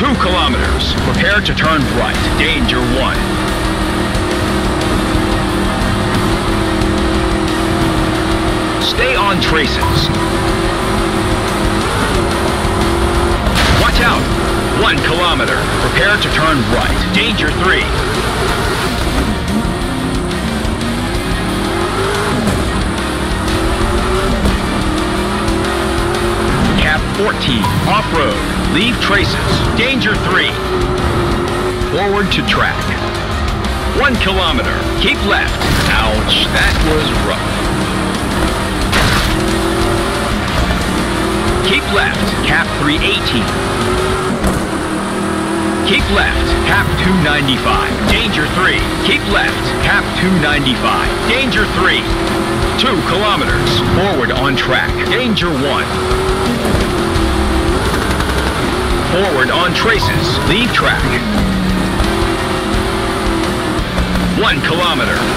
Two kilometers. Prepare to turn right. Danger one. Stay on traces. Watch out! One kilometer. Prepare to turn right. Danger three. 14. Off-road. Leave traces. Danger 3. Forward to track. One kilometer. Keep left. Ouch, that was rough. Keep left. Cap 318. Keep left. Cap 295. Danger 3. Keep left. Cap 295. Danger 3. Two kilometers. Forward on track. Danger 1. Forward on traces. Leave track. One kilometer.